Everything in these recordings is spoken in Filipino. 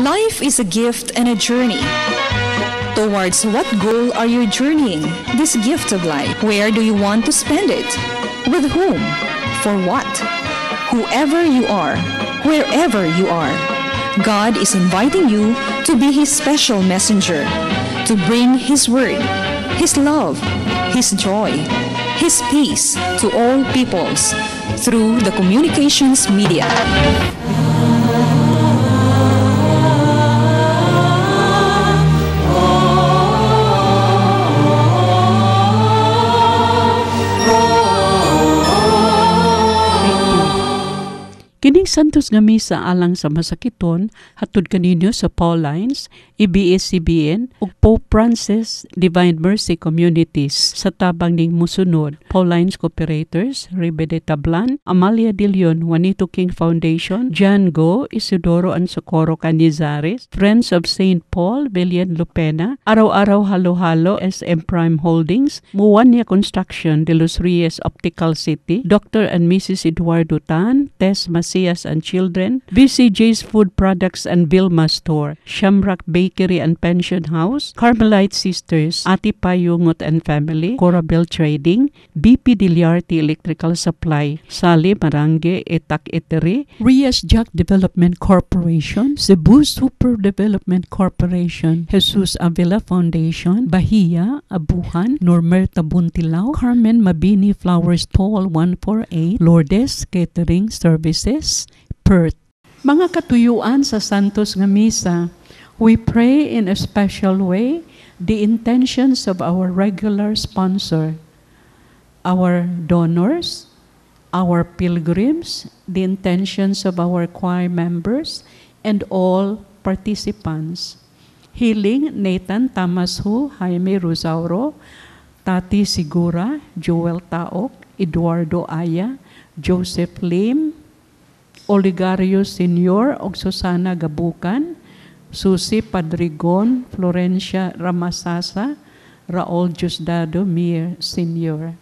Life is a gift and a journey. Towards what goal are you journeying this gift of life? Where do you want to spend it? With whom? For what? Whoever you are, wherever you are, God is inviting you to be His special messenger, to bring His word, His love, His joy, His peace to all peoples through the communications media. Santos nga misa alang sa masakiton hatod kaninyo sa Paulines, EBS-CBN ug Pope Francis Divine Mercy Communities sa tabang ning musunod Paulines Cooperators, Ribede Tablan, Amalia De Leon, Juanito King Foundation, Jan Go, Isidoro and Socorro Canizares, Friends of St. Paul, Billion Lupena, Araw-Araw Halo-Halo, SM Prime Holdings, Muwania Construction, De Los Reyes Optical City, Dr. and Mrs. Eduardo Tan, Tess Macias and Children, VCJ's Food Products and Vilma Store, Shamrock Bakery and Pension House, Carmelite Sisters, Ati Payungot and Family, Corabel Trading, BP Diliarte Electrical Supply, Sali Marange Etak Etery, Rias Jack Development Corporation, Cebu Super Development Corporation, Jesus Avila Foundation, Bahia, Abuhan, Normerta Buntilao, Carmen Mabini Flower Stall 148, Lourdes Catering Services, Perth. Mga katuyuan sa Santos nga Misa, we pray in a special way the intentions of our regular sponsor, our donors, our pilgrims, the intentions of our choir members, and all participants. Healing Nathan Tamashu, Jaime Rosauro, Tati Sigura, Joel Taok, Eduardo Aya, Joseph Lim, Oligario Senior og Susana Gabukan, Susi Padrigon, Florencia Ramasasa, Raul Diosdado Mir Senior.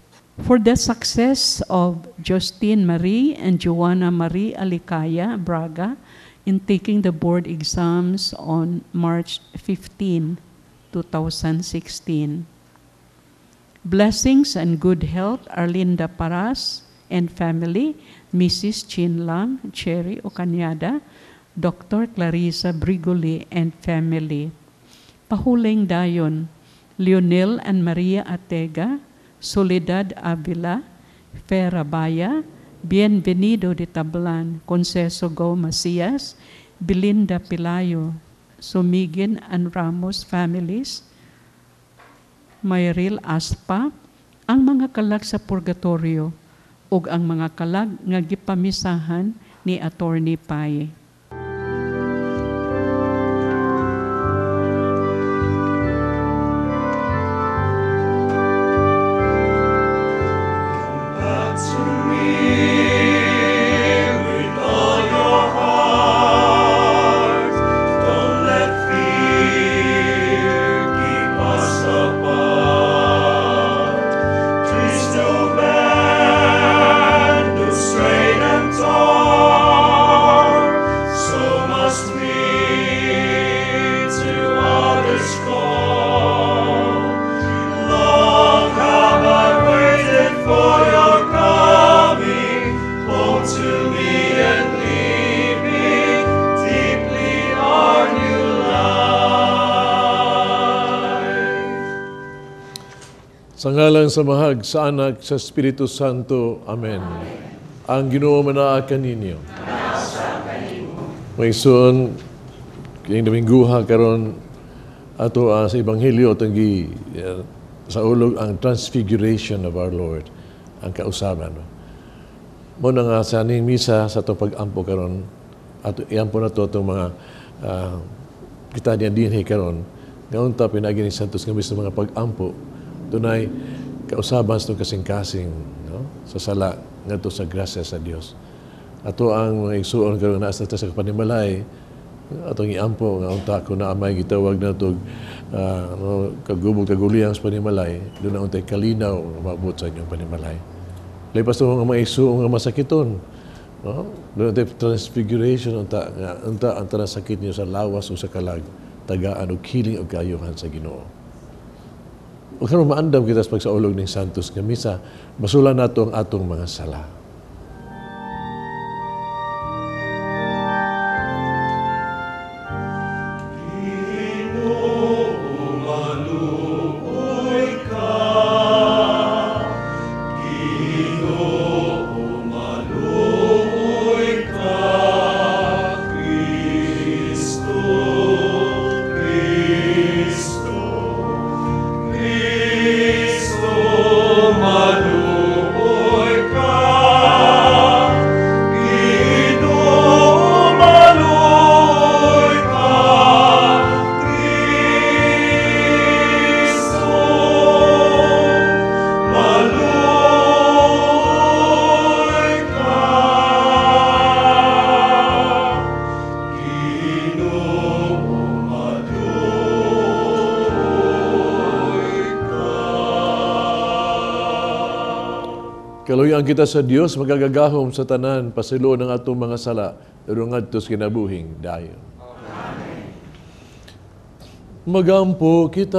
For the success of Justine Marie and Joanna Marie Alicaya Braga in taking the board exams on March 15, 2016. Blessings and good health Arlinda Paras and family, Mrs. Chin Lam, Cherry Ocanyada, Dr. Clarissa Brigoli and family. Pahuling dayon, Lionel and Maria Atega, Soledad Avila, Fera Baya, Bienvenido de Tablan, Conceso Go Macias, Belinda Pilayo, Sumigin and Ramos families, Mayril Aspa, ang mga kalag sa purgatorio, ug ang mga kalag nga gipamisahan ni Attorney Pai. Sa ngalan sa anak, sa Espiritu Santo. Amen. Ang ginoo manaakan ninyo. May suon, kayong Dominguha karon ato ah, sa Ebanghelyo itong gi, ah, sa ulog ang transfiguration of our Lord, ang kausaban. Mo na nga sa ning misa sa to pag-ampo karon at iampo na to itong mga ah, kita niya din karon ngayon ta pinagi ni Santos nga sa mga pag-ampo dunay kausaban sa kasing-kasing no? sa sala ngadto sa grasya sa Dios. Ato ang mga igsuon karon naa sa sa panimalay atong iampo nga unta ko na amay gitawag na tog uh, no, kagubog kaguliyang sa panimalay doon na untay kalinaw nga maabot sa inyong panimalay. Lipas to nga mga igsuon nga masakiton No? Doon natin transfiguration unta nga unta ang sakit niyo sa lawas o sa kalag tagaan og healing og kayuhan sa Ginoo. O karon maandam kita sa pagsaulog ning Santos nga misa, basulan nato ang atong mga sala. Kaluyan kita sa Dios magagagahom sa tanan pasilo ng atong mga sala pero ngadto sa kinabuhing dayon. Magampo kita.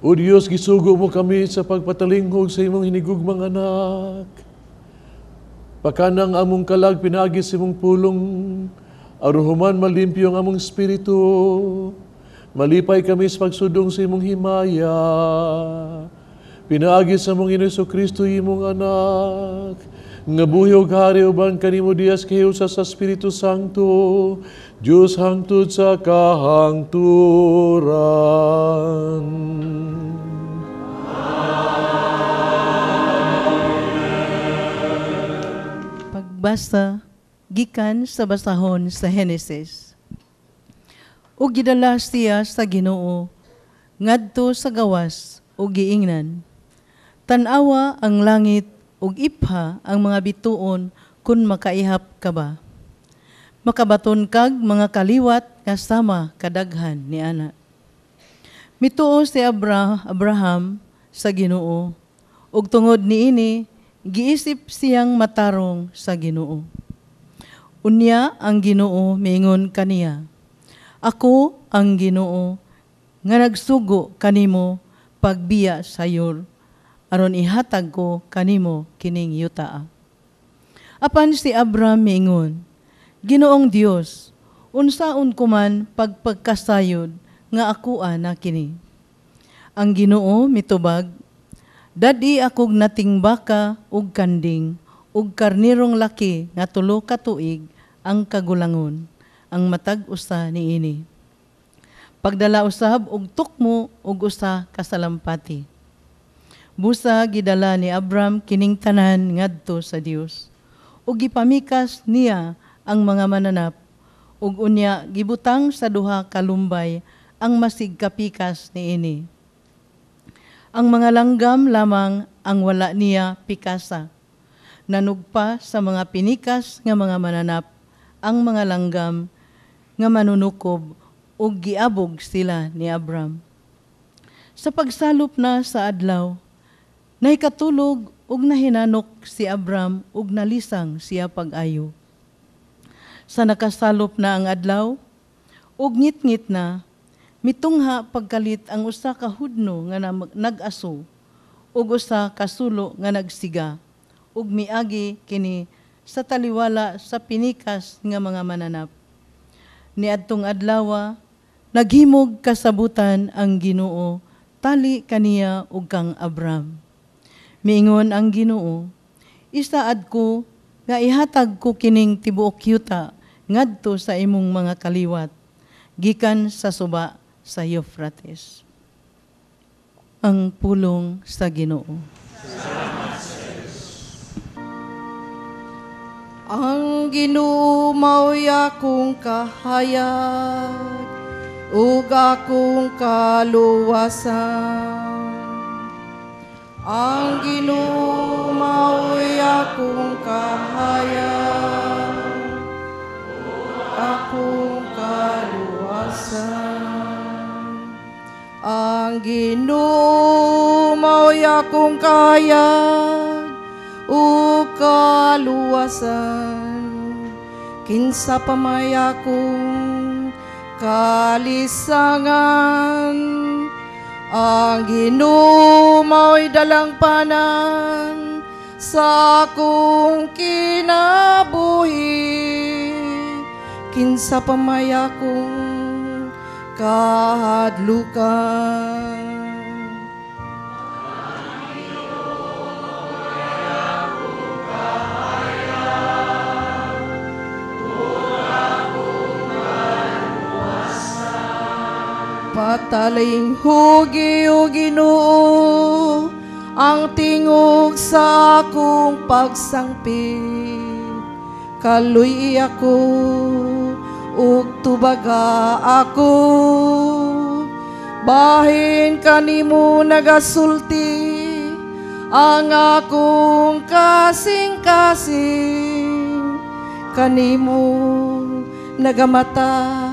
O Diyos, gisugo mo kami sa pagpatalinghog sa imong hinigugmang anak. Pakanang among kalag pinagi sa imong pulong, aruhuman malimpyo ang among espiritu. Malipay kami sa pagsudong sa imong himaya. Pinaagi sa mong Ineso Kristo imong anak. Nga buhi og hari uban kanimo Dias kayo sa sa Espiritu Santo. Diyos hangtod sa kahangturan. Pagbasa gikan sa basahon sa Henesis. Ug gidala siya sa Ginoo ngadto sa gawas ug giingnan. Tan-awa ang langit ug ipha ang mga bituon kun makaihap ka ba. Makabaton kag mga kaliwat kasama kadaghan ni ana. Mituo si Abra, Abraham sa Ginoo ug tungod niini giisip siyang matarong sa Ginoo. Unya ang Ginoo mingon kaniya, Ako ang Ginoo nga nagsugo kanimo pagbiya sayor aron ihatag ko kanimo kining yuta. Apan si Abraham mingon, Ginoong Dios, unsaon ko man pagpagkasayod nga ako na kini. Ang Ginoo mitubag, Dadi akog nating baka ug kanding ug karnirong laki nga tulo ka tuig ang kagulangon ang matag usa niini. Pagdala usab og tukmo ug usa ka salampati. Busa gidala ni Abram kining tanan ngadto sa Dios. Ug gipamikas niya ang mga mananap ug unya gibutang sa duha ka lumbay ang masig kapikas niini. Ang mga langgam lamang ang wala niya pikasa. Nanugpa sa mga pinikas nga mga mananap ang mga langgam nga manunukob ug giabog sila ni Abram. Sa pagsalop na sa adlaw, nahikatulog ug nahinanok si Abram ug nalisang siya pag-ayo. Sa nakasalop na ang adlaw, ug ngit-ngit na, mitungha pagkalit ang usa ka hudno nga nag-aso ug usa ka sulo nga nagsiga ug miagi kini sa taliwala sa pinikas nga mga mananap. Niadtong adlawa, naghimog kasabutan ang Ginoo tali kaniya ug kang Abram. Miingon ang Ginoo, isaad ko nga ihatag ko kining tibuok yuta ngadto sa imong mga kaliwat gikan sa suba sa Euphrates. Ang pulong sa Ginoo. Ang Ginoo mao'y akong kahayag ug akong kaluwasan. Ang Ginoo mao'y akong kahayag ug akong kaluwasan. Ang Ginoo mao'y akong kahayag kinabukasan kinsa pamaya kong kalisangan? Ang ginumaw'y dalang panan sa akong kinabuhi. Kinsa pamaya kong kahadlukan Pataling hugi o ginoo ang tingog sa akong pagsangpit. Kaluy ako ug tubaga ako. Bahin kanimo nagasulti ang akong kasing-kasing kanimo nagamata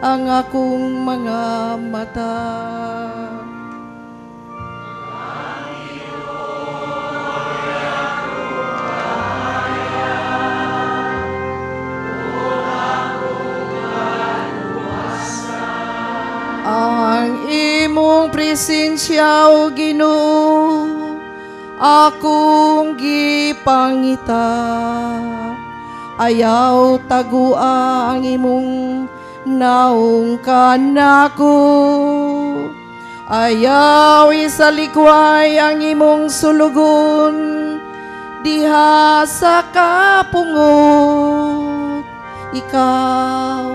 ang akong mga mata. Ang imong presensya o Ginoo akong gipangita ayaw tagua ang imong naong kanako ayaw isalikway ang imong sulugon. Diha sa kapungot ikaw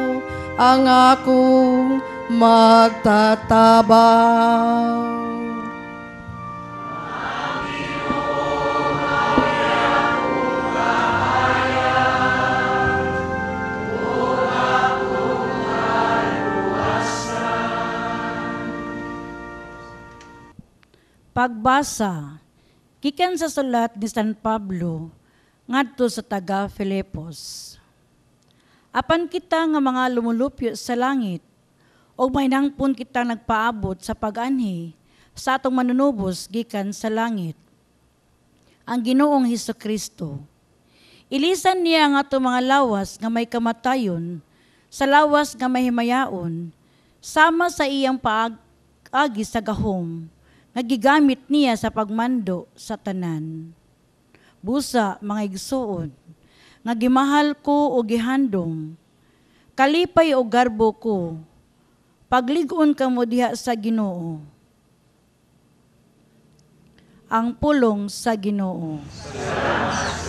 ang akong magtatabang Pagbasa, gikan sa sulat ni San Pablo, ngadto sa taga Filipos. Apan kita nga mga lumulupyo sa langit, o may nangpon kita nagpaabot sa pag-anhi sa atong manunubos gikan sa langit. Ang Ginoong Heso Kristo. Ilisan niya ang ato mga lawas nga may kamatayon, sa lawas nga may himayaon, sama sa iyang paagi sa gahom, nagigamit niya sa pagmando sa tanan. Busa, mga igsuon, nga gimahal ko o gihandom, kalipay o garbo ko, pagligon ka mo diha sa ginoo. Ang pulong sa ginoo. Your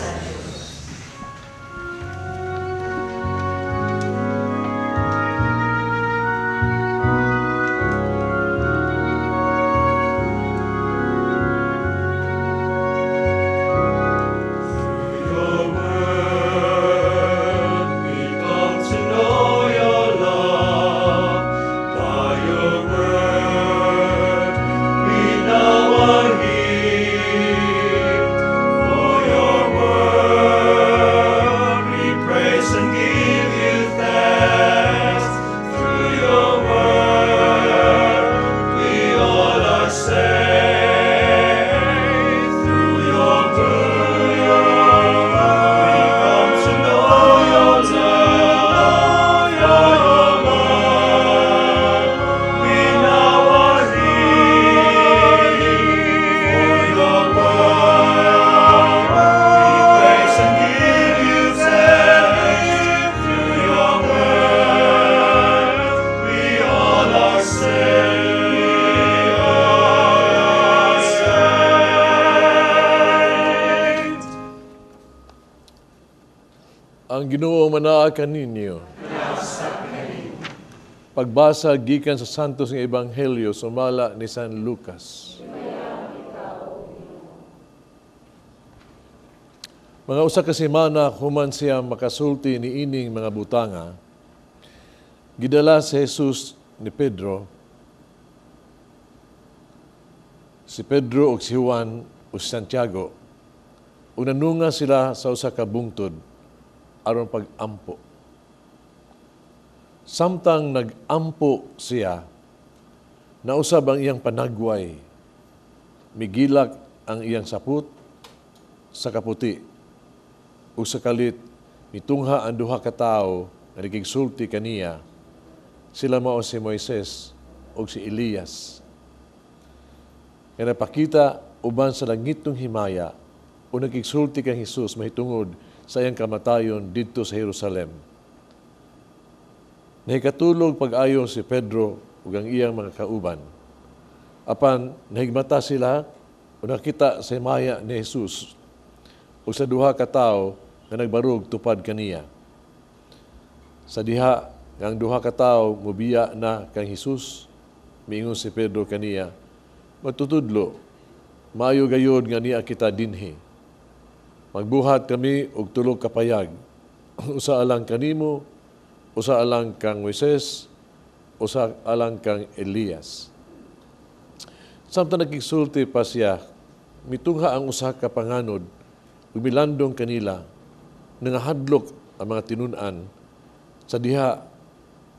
Manaa kaninyo. Pagbasa gikan sa Santos nga Ebanghelyo sumala ni San Lucas. Mga usa ka semana human siya makasulti ni ining mga butanga. Gidala si Jesus ni Pedro. Si Pedro ug si Juan ug Santiago. Ug nanunga sila sa usa ka bungtod aron pag-ampo. Samtang nag-ampo siya, nausab ang iyang panagway, migilak ang iyang saput sa kaputi. ug sa kalit mitungha ang duha ka tawo nga nagigsulti kaniya sila mao si Moises ug si Elias nga napakita uban sa langitong himaya o nagigsulti kang Hesus mahitungod sa iyang kamatayon didto sa Jerusalem. Nahikatulog pag-ayo si Pedro ug ang iyang mga kauban. Apan nahigmata sila o nakita sa himaya ni Jesus o sa duha ka tawo nga nagbarog tupad kaniya. Sa diha nga ang duha ka tawo mubiya na kang Hesus miingon si Pedro kaniya matutudlo maayo gayod nga niya kita dinhi magbuhat kami og tulog kapayag usa alang kanimo usa alang kang Moises usa alang kang Elias samtang nagigsulti pa siya mitungha ang usa ka panganod ug milandong kanila nangahadlok ang mga tinun-an sa diha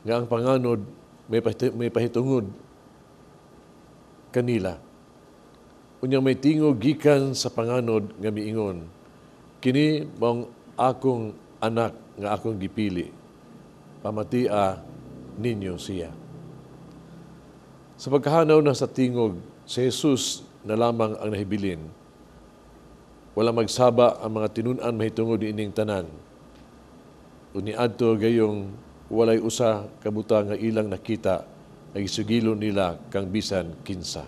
nga ang panganod may may pahitungod kanila. Unyang may tingog gikan sa panganod nga miingon, kini mong akong anak nga akong gipili. Pamatia ninyo siya. Sa pagkahanaw na sa tingog, si Jesus na lamang ang nahibilin. Wala magsaba ang mga tinunan mahitungod ining tanan. Uni adto gayong walay usa kabuta nga ilang nakita ay isugilo nila kang bisan kinsa.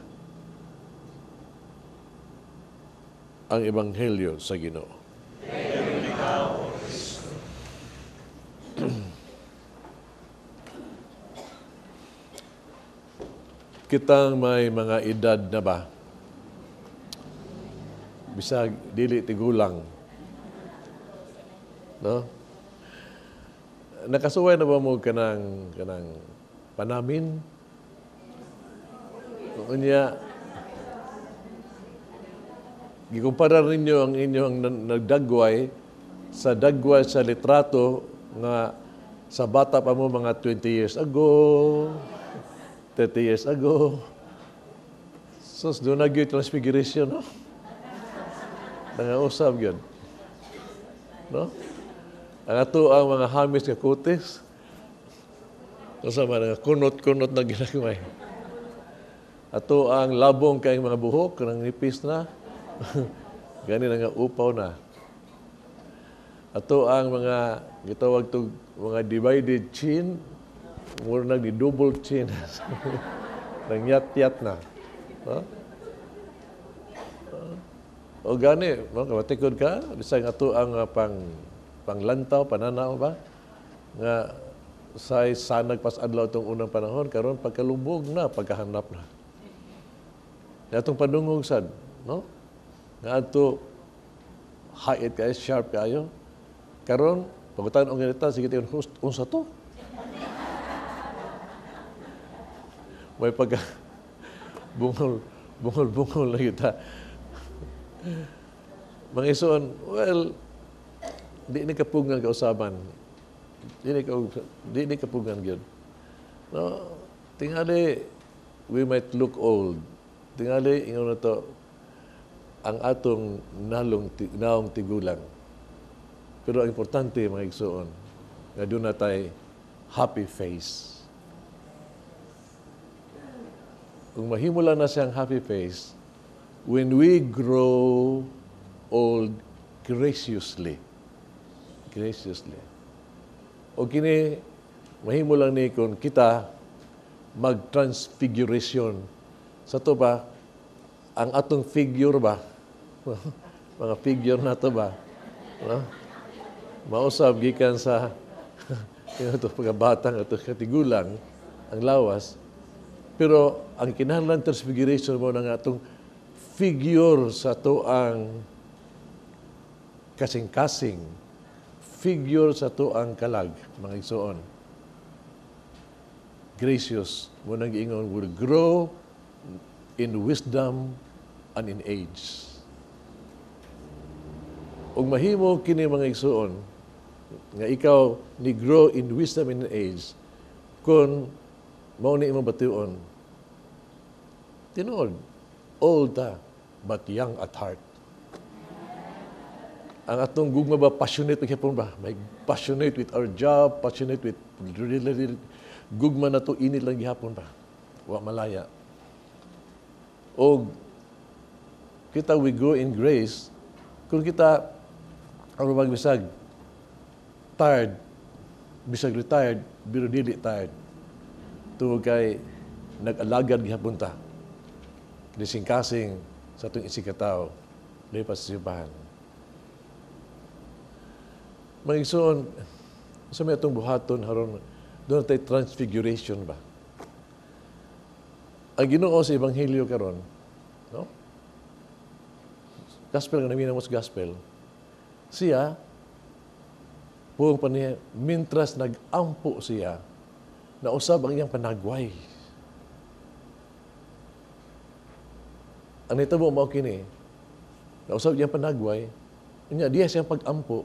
Ang Ebanghelyo sa Ginoo. Kitang may mga edad na ba? Bisag dili tigulang. No? Nakasuway na ba mo kanang kanang panamin? Unya, gikumpara ninyo ang inyong nagdagway sa dagway sa litrato nga sa bata pa mo mga 20 years ago, 30 years ago. So, doon na gyud transfiguration, no? Nangausap yun. No? Ang ato ang mga hamis nga kutis, sa mga kunot-kunot na ginagmay. Ato ang labong kay mga buhok, kanang nipis na. Gani na nga upaw na. Ato ang mga gitawag to mga divided chin, mura nag ni double chin. Nang yat-yat na. No? O gani, mo kamatikod ka, bisag ato ang ah, pang panglantaw, pananaw ba? Nga sa sanag pas adlaw itong unang panahon, karon pagkalubog na, pagkahanap na. Atong padungog sad, no? Nga ato hait kayo, sharp kayo. Karon, pagutan ang ganita, sige tayo, unsa to? May pagka bungol, bungol, bungol na kita. Mga ison, well, di ni kapugan kausaban. Di ni di ni kapugan gyud. No, tingali we might look old. Tingali ingon na to ang atong nalong naong tigulang. Pero ang importante mga igsoon, nga doon na tay happy face. Kung mahimula na siyang happy face, when we grow old graciously, graciously. O kini, mahimo ni kung kita mag-transfiguration. Sa to ba, ang atong figure ba, mga figure na to ba, no? mausab gikan sa yun ito pagkabatang ito katigulang ang lawas. Pero ang kinahanglan transfiguration mo ng atong figure sa to ang kasing-kasing figure sa to ang kalag mga igsoon gracious mo nang giingon will grow in wisdom and in age ug mahimo kini mga igsoon nga ikaw ni grow in wisdom and age kung mao ni imong batuon. Tinuod old ta but young at heart. Ang atong gugma ba passionate paghapon ba? May passionate with our job passionate with really gugma na to init lang gihapon ba? Wa malaya. O kita we grow in grace kung kita ang magbisag tired. Bisag retired pero dili tired. Tuwag kay nag-alagad gihapon ta. Dising-kasing sa itong isikataw lipas sa simbahan. Mga igsoon, sa may itong buhaton, haron, doon tayo transfiguration ba? Ang ginoo sa Ebanghelyo karon, no? Gospel nga namin sa gospel, siya, buong pa niya, mintras nag-ampo siya, na usab ang iyang panagway. Ang nitabo mo kini, na usab iyang panagway, niya diya siyang pag-ampo,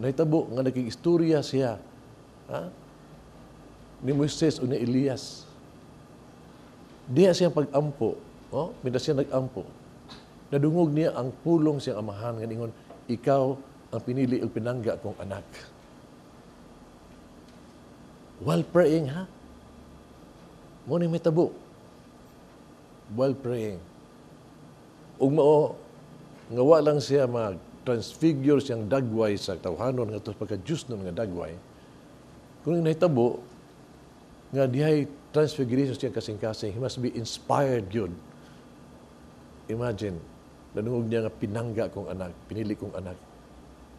Nahitabo nga naging-istorya siya ha? ni Moises o ni Elias. Diya siyang pag-ampo. Oh, Minda siya nag-ampo. Nadungog niya ang pulong siyang amahan nga ningon, ikaw ang pinili o pinangga kong anak. While praying, ha? Mo ni may tabo. While praying. Ug mao nga wa lang siya mag transfigure siyang dagway sa tawhanon nga to pagka-Diyos nun nga dagway, kung nahitabo, nga dihay transfiguration siyang kasing-kasing, he must be inspired yun. Imagine, nanungog niya nga pinangga kong anak, pinili kong anak.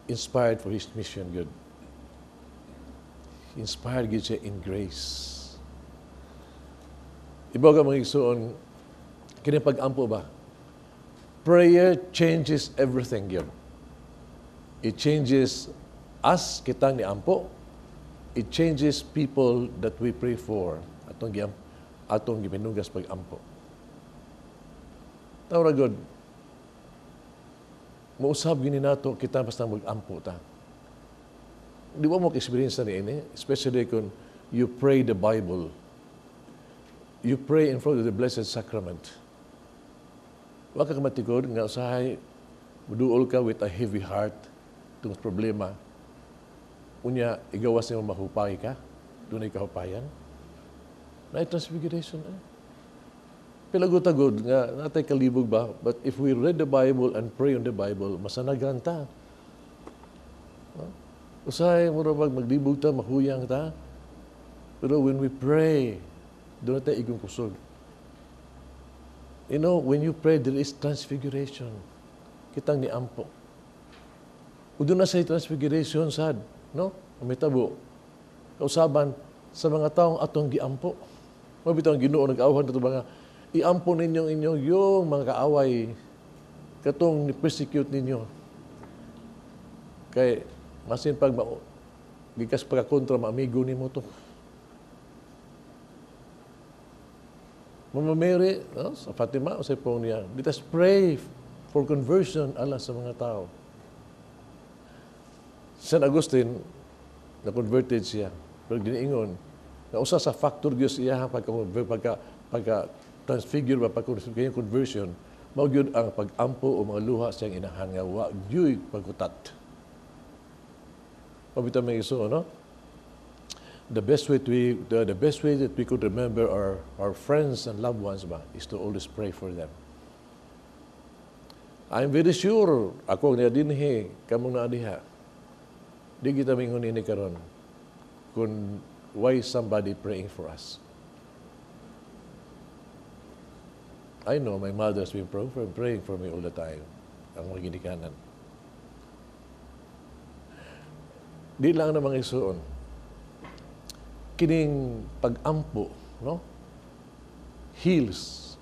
Inspired for his mission yun. Inspired yun siya in grace. Ibaw ka mga igsoon, kini pag-ampo ba? Prayer changes everything yun. It changes us, kitang ni Ampo. It changes people that we pray for. Atong atong gipinugas pag ampo. Tawra God, mausab gini nato kita basta mag-ampo ta. Di ba mo experience na ini? Especially kung you pray the Bible. You pray in front of the Blessed Sacrament. Wa ka matikod nga usahay muduol ka with a heavy heart itong problema. Unya, igawas niyo mahupay ka, doon ay kahupayan. Na transfiguration eh. Pilagutagod nga, natay kalibog ba? But if we read the Bible and pray on the Bible, masanagan ta. Usahay mo rin maglibog ta, mahuyang ta. Pero when we pray, doon tayo igong kusog. You know, when you pray, there is transfiguration. Kitang ni Ampo. Ug doon na sa transfiguration sad, no? Umitabo. Kausaban sa mga taong atong giampo. Mabitaw ang Ginoo nag-awhan nato mga iampo ninyong inyong yung mga kaaway katong ni-persecute ninyo. Kay masin pag ma gikas pagka kontra maamigo nimo to. Mama Mary, no? sa Fatima, sa pong niya, let us pray for conversion ala sa mga tao. San Agustin, na-converted siya. Pero giniingon, na usa sa factor gyud siya pagka pagka pagka transfigure ba pagka kanyang conversion mao gyud ang pag-ampo o mga luha siyang inahan nga wa gyud pagkutat. Pabita may iso, no? The best way to the, the best way that we could remember our our friends and loved ones ba is to always pray for them. I'm very sure ako nga dinhi kamong na diha Di kita mingon ini karon kung why somebody praying for us. I know my mother's been praying for me all the time. Ang mga ginikanan. Di lang na mga isuon. Kining pag-ampo, no? Heals.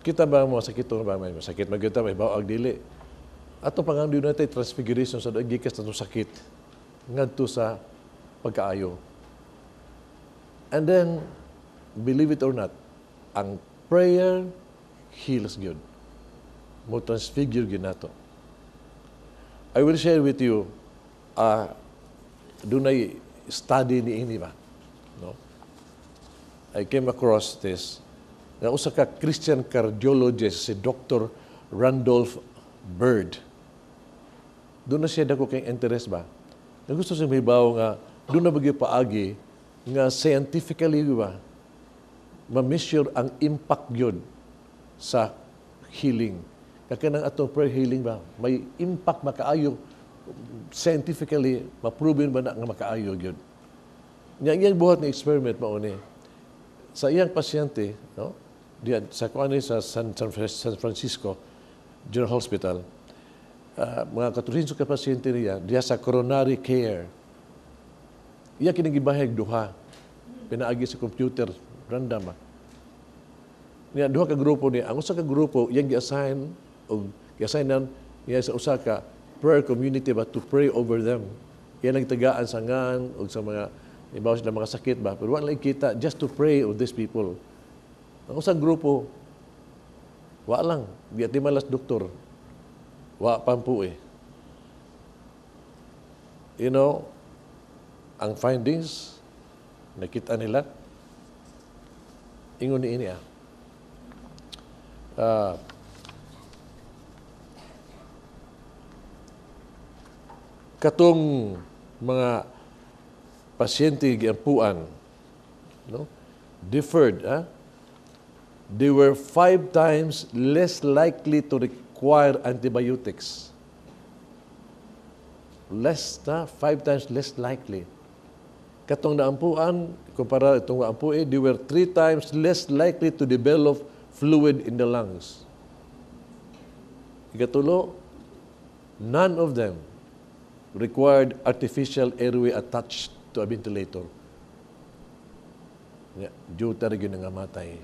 Kita ba mo sakit ba may sakit magita may bawag dili Ato pang ang natin transfiguration sa gikas na sakit ngadto sa pagkaayo. And then, believe it or not, ang prayer heals good. Mo transfigure gyud nato. I will share with you uh, dunay study ni ini ba no I came across this nga usa ka Christian cardiologist si Dr. Randolph bird. Doon na siya dako kay interest ba? Na gusto siya may bawo nga doon na bagay paagi nga scientifically ba ma-measure ang impact yun sa healing. Kaya nang atong prayer healing ba, may impact makaayo scientifically, ma-proven ba na nga makaayo yun. Nga iyang buhat na experiment mao ni sa iyang pasyente, no? Diyan sa kuan ni sa San, San Fran- San Francisco General Hospital, ah, mga katulinso ka pasyente niya, diya sa coronary care. Iya kinigibahag duha. Pinaagi sa computer, random ah. Niya duha ka grupo niya. Ang usa ka grupo iyang gi-assign o gi-assignan niya sa usa ka prayer community ba to pray over them. Yan ang tagaan sa ngan o sa mga ibaw sila mga sakit ba. Pero wala kita just to pray of these people. Ang usang grupo, wa lang. Di at malas doktor. Wa pampu eh. You know, ang findings, nakita nila, ingon ni ini ah. Ah, katong mga pasyente giampuan no? Deferred ah. They were five times less likely to require antibiotics. Less na five times less likely. Katong naampuan kumpara itong naampuan they were three times less likely to develop fluid in the lungs ikatulo none of them required artificial airway attached to a ventilator. Juta rin yun nga matay.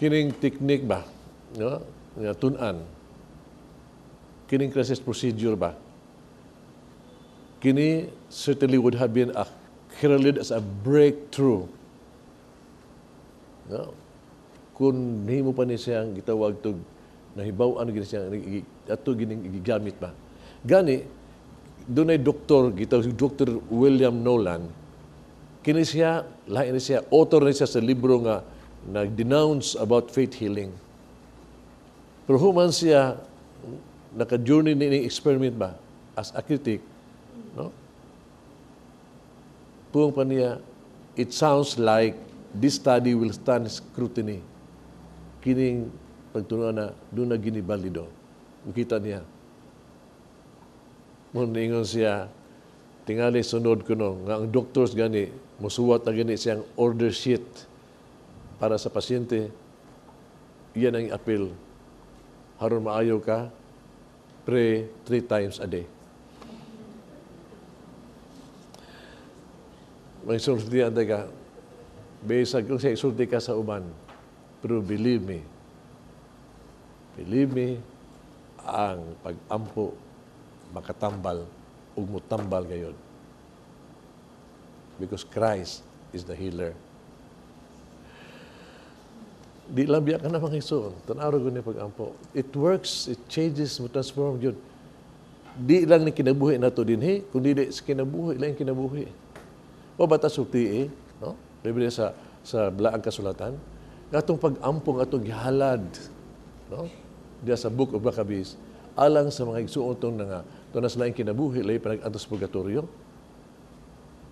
Kining technique ba? No? Tunan. Kining crisis procedure ba? Kini certainly would have been a heralded as a breakthrough. No? Kung himo pa ni siyang gitawag to nahibaw ano gini siya igi- ato gining gigamit ba gani dunay doktor gitawag Dr. William Nolan kini siya lain ni siya author ni siya sa libro nga nag-denounce about faith healing pero human siya naka-journey ni experiment ba as a critic no Tuwang pa niya, it sounds like this study will stand scrutiny. Kining pagtunan na doon na ginibalido. Makita niya. Muna ingon siya, tingali sunod ko no, nga ang doctors gani, musuwat na gani siyang order sheet para sa pasyente. Iyan ang appeal. Haron maayo ka, pray three times a day. May sultihan ka, Besag kung siya isulti ka sa uban. Pero believe me, believe me, ang pag-ampo makatambal ug mutambal gayon. Because Christ is the healer. Di lang biya ka na mga isuon. Tanaw ko ni pag-ampo. It works, it changes, mo transform yun. Di lang ni kinabuhi na to din, he, kundi di kinabuhi, lang kinabuhi. O bata sulti eh, no? Bibili sa sa blaang kasulatan, ngatong pag-ampong atong gihalad, no? Diya sa Book of Maccabees, alang sa mga igsuon tong nga to nas laing kinabuhi lay panag sa purgatorio.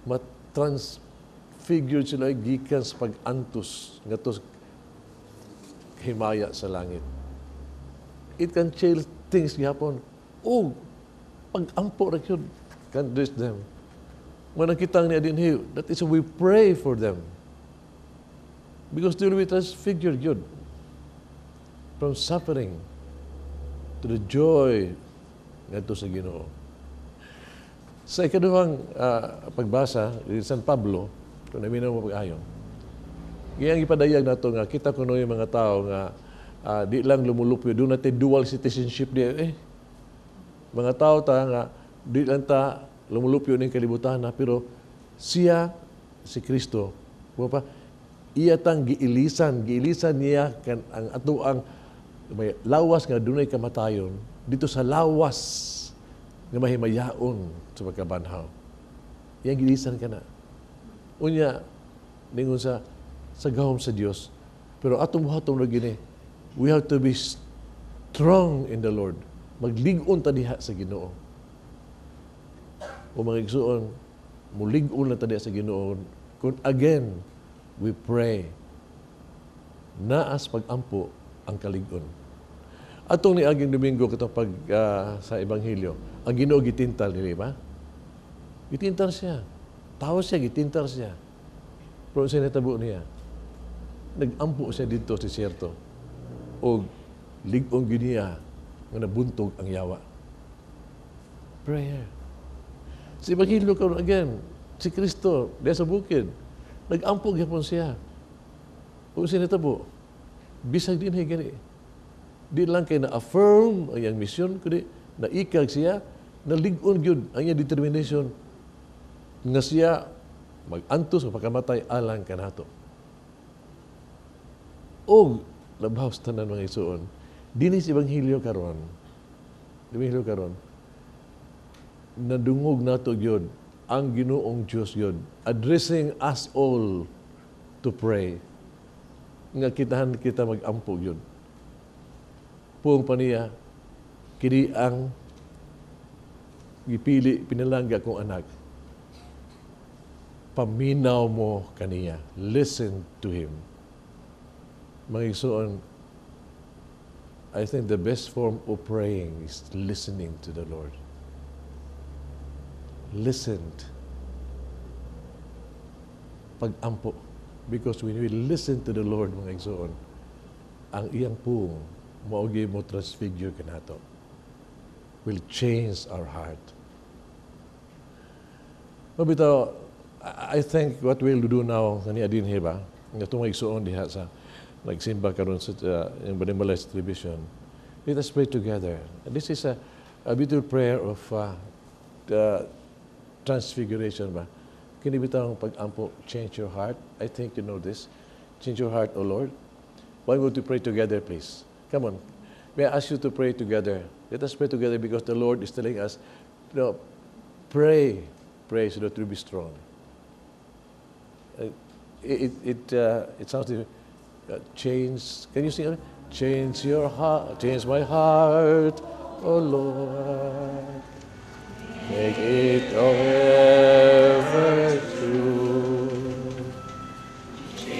Matransfigured sila gikan sa pag-antos ngadto himaya sa langit. It can change things gihapon. Oh, pag-ampo ra yun can them. When nakita niya din here, that is we pray for them. Because they will be transfigured yun. From suffering to the joy ngadto sa Ginoo. Sa ikaduhang ah, pagbasa ni San Pablo, kung naminaw mo pag-ayon, Iyang ipadayag na to nga, kita ko no yung mga tao nga ah, di lang lumulupyo, doon natin dual citizenship di eh. Mga tao ta nga, di lang ta lumulupyo ng kalibutan na, pero siya, si Kristo, pa, iya tang giilisan, giilisan niya kan ang ato ang may lawas nga dunay kamatayon dito sa lawas nga mahimayaon sa pagkabanhaw. Yang giilisan ka na. Unya, ningon sa sa gahom sa Dios Pero atong buhaton na gini, we have to be strong in the Lord. Magligon ta diha sa Ginoo. O mga igsuon, mulig-on na ta diha sa Ginoo. Kung again, we pray, naas pag-ampo ang kalig-on. Atong ni aging Domingo katong pag ah, sa Ebanghelyo, ang Ginoo gitintal nili ba? Gitintal siya. Tawo siya, gitintal siya. Pero sa natabo niya, nagampo siya dito sa siyerto. O ligong giniya nga nabuntog ang yawa. Prayer. Si Ebanghelyo karon again, si Kristo, dahil sa bukid, nagampo gyapon siya. O sa natabo, bisag din hay gani. Di lang kay na-affirm ang iyang mission, kundi naikag siya, nalig-on gyud ang iyang determination nga siya mag-antos o pagkamatay alang kanato. O labaw sa tanan mga isuon, dinis Ebanghelyo karon, Ebanghelyo karon, nadungog nato gyud ang Ginoong Dios gyud addressing us all to pray nga kitahan kita mag-ampo gyud puong paniya, kini ang gipili, pinalangga kong anak. Paminaw mo kaniya. Listen to him. Mga I think the best form of praying is listening to the Lord. Listened. Pag-ampo. Because when we listen to the Lord, mga igsoon, ang iyang pung maugi mo transfigure ka nato will change our heart. Mabitaw, I think what we'll do now, kani adin hiba, nga itong igsuon diha sa nagsimba karon sa uh, yung Banimalas television, let us pray together. And this is a, a beautiful prayer of uh, the transfiguration ba. Kini bitaw ang pag-ampo, change your heart. I think you know this. Change your heart, O Lord. Why would we pray together, please? Come on. May I ask you to pray together? Let us pray together because the Lord is telling us, you know, pray, pray so that we be strong. Uh, it it uh, it sounds like, uh, change. Can you sing? it? Change your heart, change my heart, oh Lord. Make it ever true.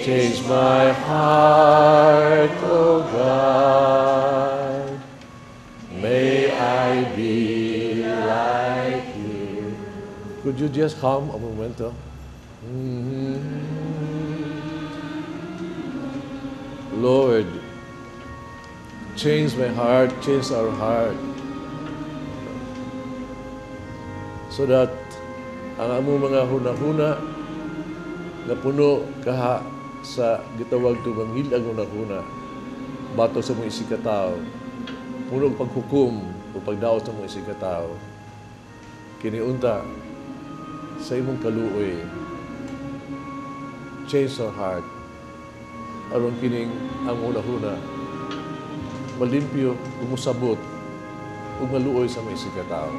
Change my heart, oh God. May I be like you. Could you just hum a momento? Mhm. Lord, change my heart, change our heart. So that ang among mga hunahuna na puno kaha sa gitawag to manghil ang hunahuna. Bato sa mga isikataw. Puno paghukom o pagdaot sa mga isikataw. Kiniunta sa imong kaluoy. Change our heart. Aron kining ang hunahuna malimpyo umusabot ug maluoy sa mga isikataw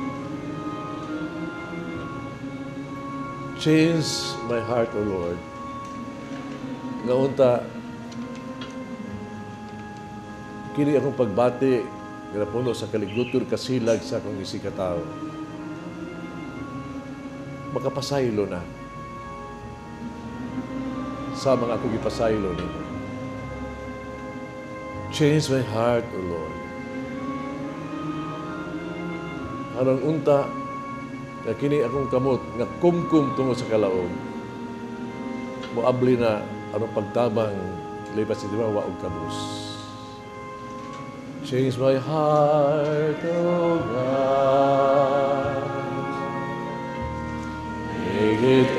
Change my heart, O Lord. Nga unta, kini akong pagbati, nga sa kaligutor kasilag sa akong isikataw. Makapasaylo na. Sa mga akong ipasaylo ni Change my heart, O Lord. Aron unta, nga kini akong kamot nga kumkum tungo sa kalaog moabli na anong pagtabang lipas sa wa og kabus change my heart oh God. Make it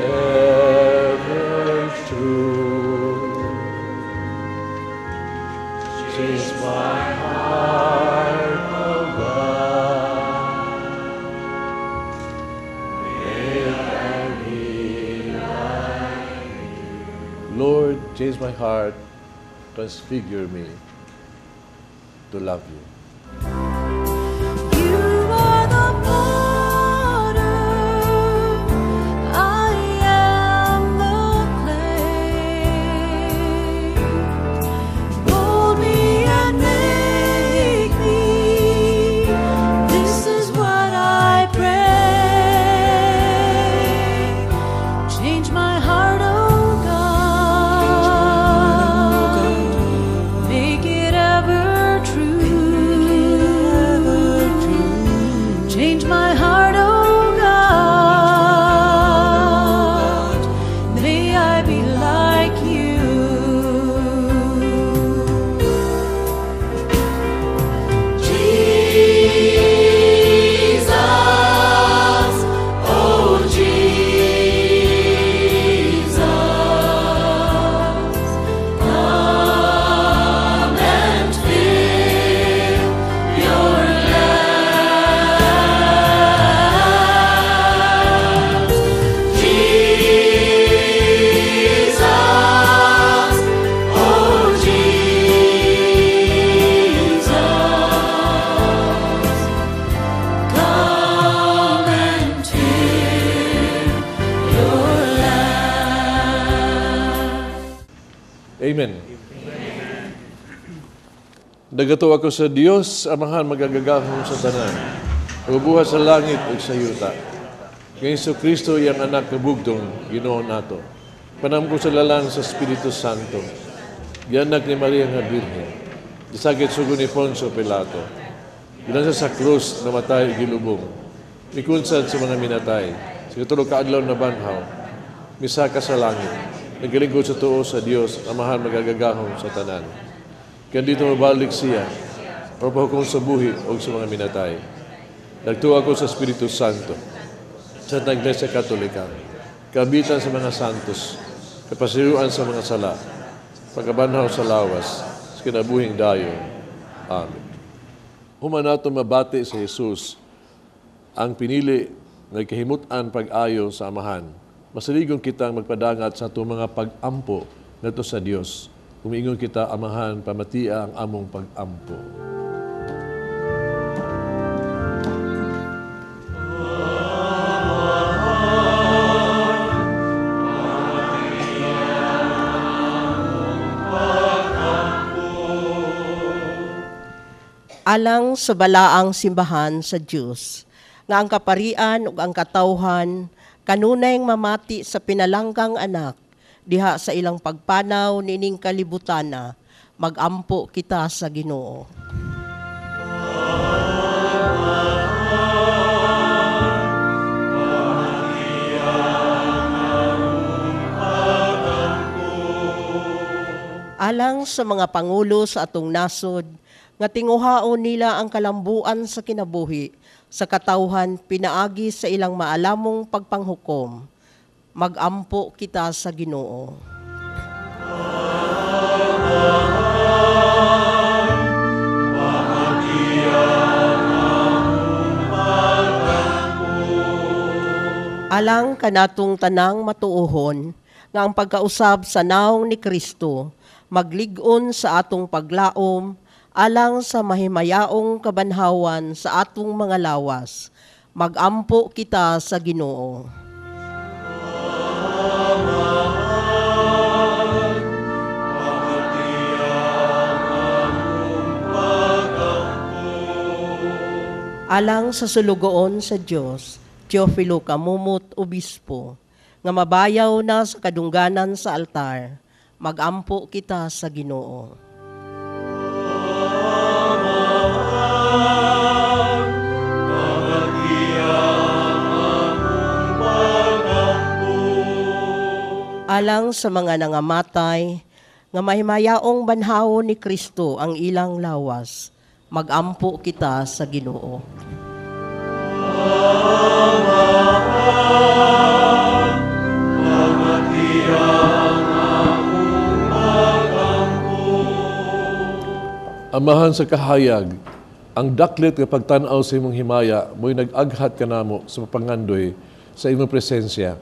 my heart, transfigure me to love you. You Nagato ako sa Dios, amahan magagagahong sa tanan. Ubuhat sa langit ug sa yuta. Kay Hesus Kristo yang anak kabugtong Ginoo nato. Panam ko sa lalang sa Espiritu Santo. Gianak ni Maria nga Birhen. Gisagit sugo ni Poncio Pilato. Ginasa sa krus namatay gilubong. Mikunsad sa mga minatay. Sa katulog kaadlaw na banhaw. Misaka sa langit. Nagalingkod sa tuo sa Dios, amahan magagagahong sa tanan. Kaya dito mabalik siya, o pahukom sa buhi o sa mga minatay. Nagtuwa ko sa Espiritu Santo, sa Iglesia Katolika, kabitan sa mga santos, kapasiruan sa mga sala, pagkabanhaw sa lawas, sa kinabuhing dayo. Amen. Human nato mabati sa Jesus, ang pinili ng kahimutan pag-ayo sa amahan. Masaligon kitang magpadangat sa itong mga pag-ampo nato sa Dios. Kumiingon kita, amahan, pamatia ang among pag-ampo. alang sa balaang simbahan sa Dios nga ang kaparian ug ang katawhan kanunay mamati sa pinalanggang anak diha sa ilang pagpanaw nining kalibutana magampo kita sa Ginoo. Alang sa mga pangulo sa atong nasod nga tinguhaon nila ang kalambuan sa kinabuhi sa katawhan pinaagi sa ilang maalamong pagpanghukom magampo kita sa Ginoo. Alang kanatong tanang matuohon nga ang pagkausab sa naong ni Kristo magligon sa atong paglaom alang sa mahimayaong kabanhawan sa atong mga lawas. Magampo kita sa Ginoo alang sa sulugoon sa Dios Teofilo Kamumot Obispo nga mabayaw na sa kadungganan sa altar magampo kita sa Ginoo. Alang sa mga nangamatay nga mahimayaong banhaw ni Kristo ang ilang lawas magampo kita sa Ginoo Amahan sa kahayag, ang daklit nga pagtanaw sa imong himaya mo'y nag-aghat ka namo sa pangandoy sa imong presensya.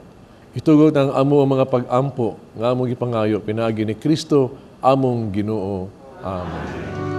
Itugot ang amo ang mga pag-ampo nga among ipangayo pinagi ni Kristo among Ginoo. Amen.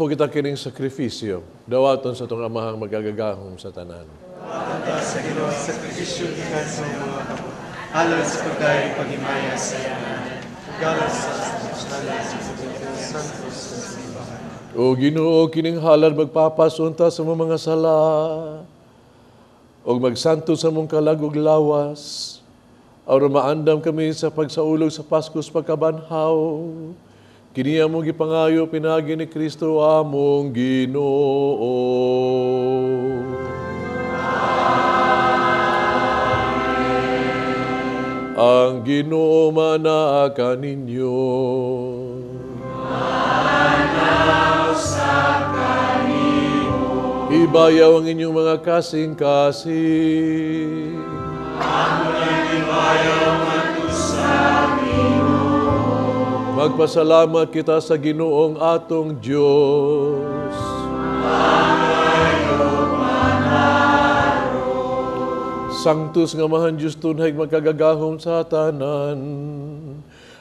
Mag-ampo kita kining sakripisyo. Dawaton sa itong amahang magagagahom sa tanan. Tanda sa Ginoo ang sakripisyo gikan sa mga. Alang sa pagkain paghimaya sa yanan. Galas sa Sala sa Espiritu Santo sa simbahan. O Ginoo kining halal magpapasunta sa mga sala. O magsanto sa mong kalag ug lawas. Aron maandam kami sa pagsaulog sa Paskos pagkabanhaw. Kini among gipangayo pinagi ni Kristo among Ginoo. Ang Ginoo manaa kaninyo. Ibayaw ang inyong mga kasing-kasing. Magpasalamat kita sa Ginoong atong Diyos. Sanctus nga mahan Diyos tunhay magkagagahom sa tanan.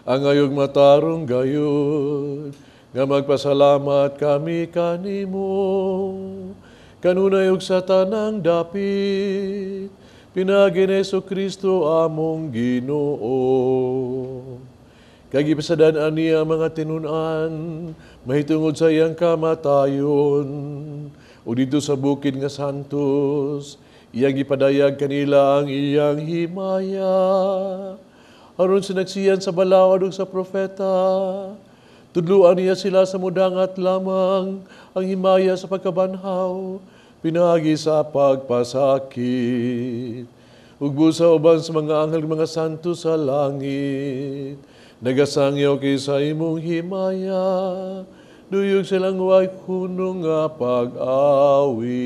Ang ayog matarong gayud, nga magpasalamat kami kanimo. Kanunayog sa tanang dapit, pinagi ni Yesu Kristo among Ginoo. Kagipasadan niya mga tinunan, mahitungod sa iyang kamatayon. O dito sa bukid nga Santos, iyang ipadayag kanila ang iyang himaya. Aron sinaksiyan sa balawad sa propeta, tudluan niya sila sa mudangat lamang ang himaya sa pagkabanhaw, pinagi sa pagpasakit. Ug busa uban sa mga anghel mga santo sa langit, nagasangyaw kay sa imong himaya, duyog silang way kuno nga pag-awi.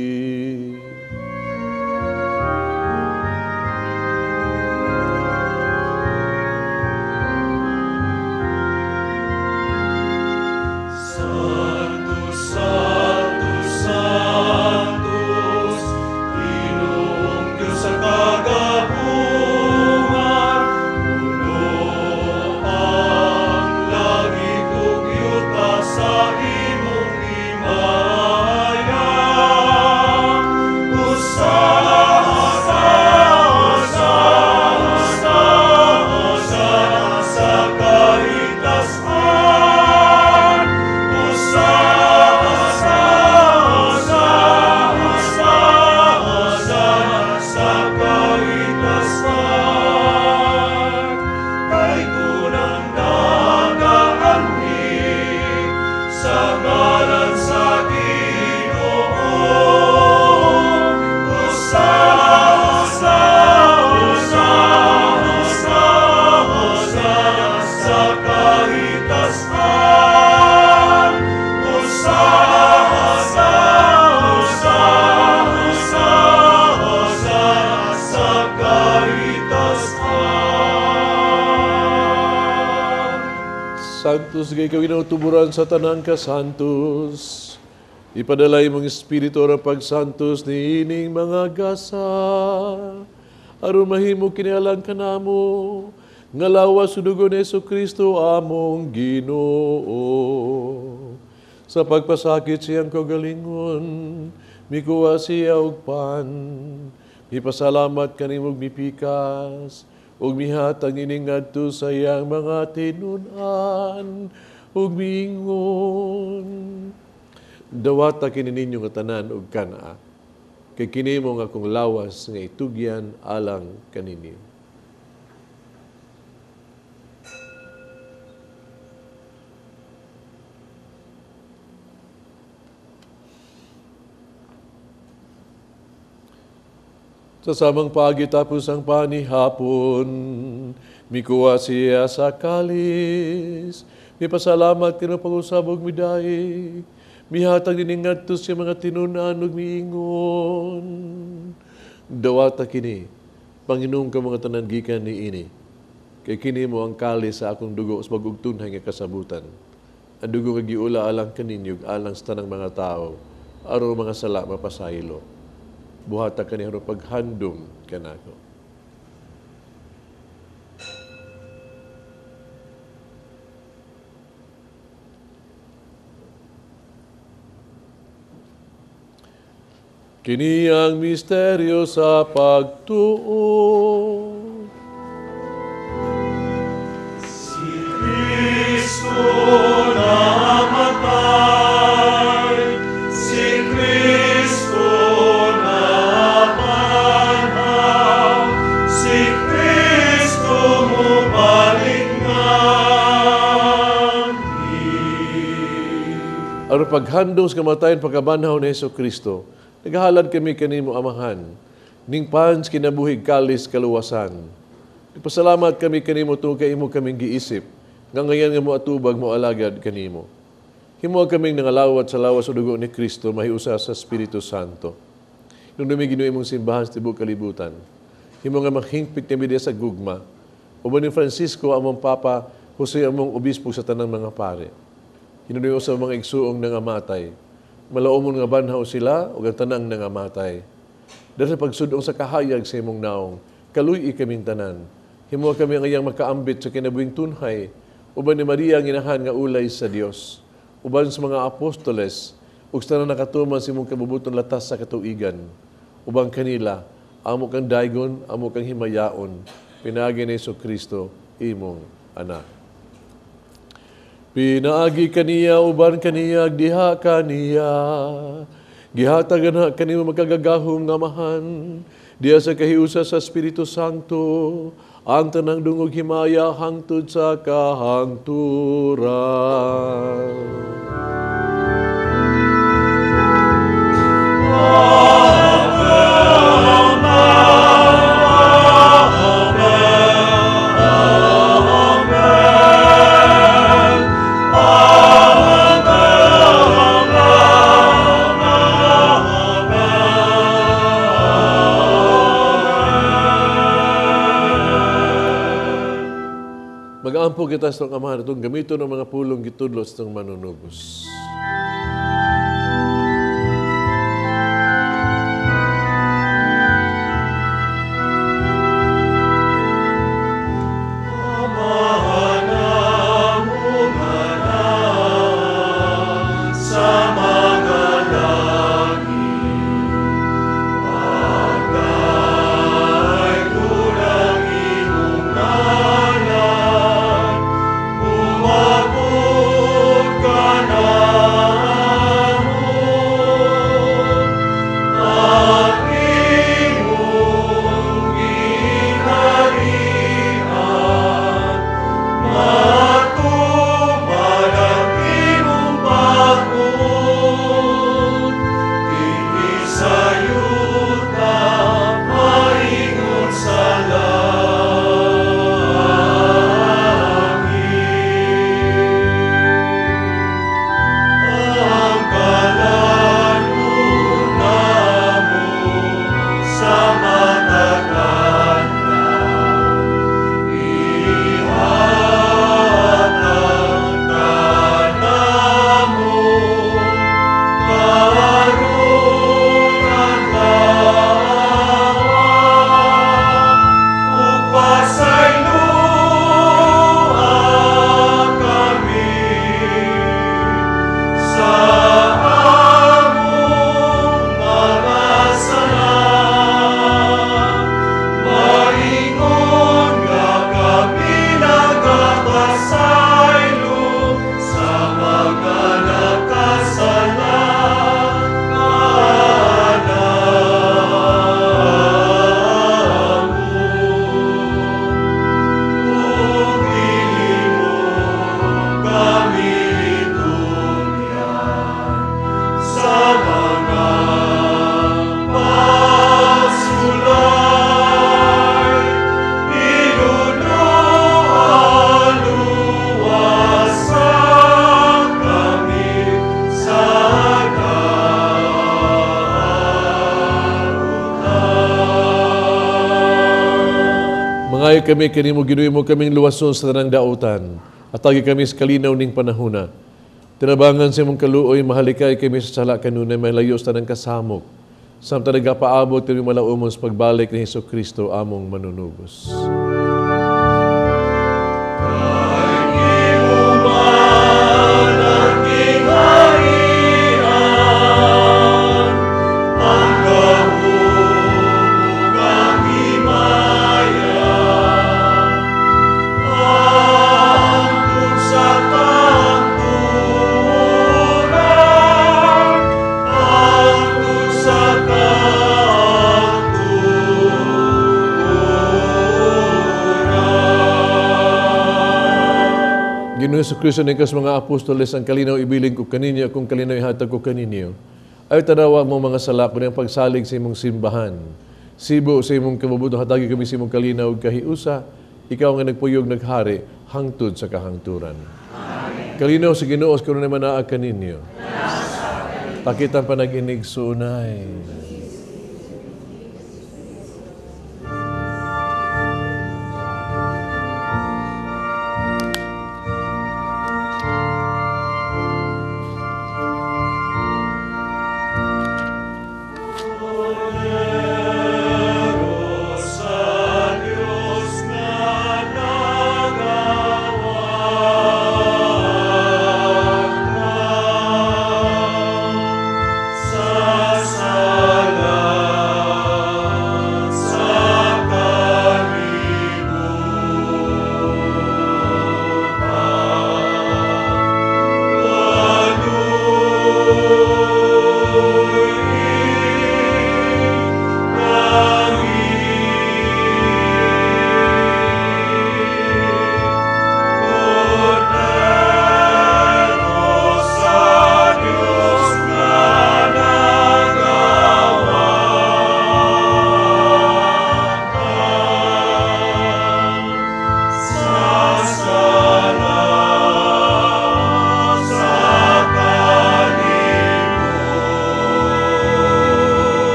Santos gay kami tuburan sa tanang ka Santos. Ipadalay mong Espiritu ang pagsantos ni ining mga gasa. Aron mahimo kinialang ka namo. Nga lawas sudugo ni Yesu Kristo among Ginoo. Sa pagpasakit siyang kagalingon, mikuha siya og pan. Ipasalamat kanimog mipikas, ug mihatag ining ngadto sa iyang mga tinunan, ug miingon. Dawata kini ninyo nga tanan ug kana. Kay kini mo nga akong lawas nga itugyan alang kaninyo. Sa samang pagi tapos ang panihapon, mikuha siya sa kalis. May pasalamat ka ng pag-usabog miday. Mihatag diningat to siya mga tinunan ug miingon. Dawata kini, Panginoon ka mga tanan gikan ni ini. Kay kini mo ang kalis sa akong dugo sa magugtunhay nga kasabutan. Ang dugo nga giula alang kaninyo alang sa tanang mga tao. Aro mga sala mapasaylo buhata ka niyang paghandom kanako. Kini ang misteryo sa pagtuo. Si Kristo paghandong sa kamatayan pagkabanhaw ni Yeso Kristo, naghahalad kami kanimo amahan, ning pans kinabuhig kalis kaluwasan. Nagpasalamat kami kanimo tungkol kay imo kaming giisip, nga ngayon nga mo atubag mo alagad kanimo. Himo kaming nangalawat sa lawas o dugo ni Kristo mahiusa sa Espiritu Santo. Nung dumigino imong simbahan sa tibok kalibutan, himo nga maghingpit kami sa gugma, o ni Francisco among Papa, Jose among obispo sa tanang mga pare. Hinunuyo sa mga igsuong nangamatay. Malaumon nga banhaw sila o ang tanang nangamatay. Dahil pagsudong sa kahayag sa imong naong, kaluy kaming tanan. Himo kami ang iyang makaambit sa kinabuhing tunhay, uban ni Maria ang inahan nga ulay sa Dios. Uban sa mga apostoles, ug sa na nakatuman sa imong kabubuton latas sa katuigan. Ubang kanila, amo kang daygon, amo kang himayaon, pinagi ni Kristo, imong anak. Pinaagi kaniya, uban kaniya, diha kaniya. Gihatagan na kanimo magkagagahom nga mahan. Diya sa kahiusa sa Espiritu Santo, ang tanang dungog himaya hangtod sa kahangturan. Mag-aampo kita sa itong amahan itong gamito ng mga pulong gitudlos ng manunubos. Mangayo kami kanimo ginuwi mo kaming luwason sa tanang dautan. At agi kami sa kalinaw ning panahuna. Tinabangan sa imong kaluoy, mahalikay kami sa sala kanunay, may layo sa tanang kasamok. Samta nagapaabot kami malaumon sa pagbalik ni Heso Kristo among manunubos. Ang Hesus Kristo kas mga apostoles ang kalinaw ibiling ko kaninyo, kung kalinaw ihatag ko kaninyo, ay tanawag mo mga salako ng pagsalig sa imong simbahan. Sibo sa imong kababuto, hatagi kami sa imong kalinaw ug kahiusa, ikaw nga nagpuyog naghari, hangtod sa kahangturan. Kalinaw sa Ginoo kuno naman naa kaninyo. Pakitan pa nag-inig sunay. Sa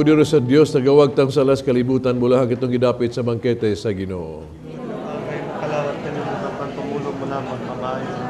kudiro sa Dios nagawag tang salas kalibutan mula kitong gidapit sa bangkete sa Ginoo. Kalawat ka nila kapan tumulong mo naman, mamayo.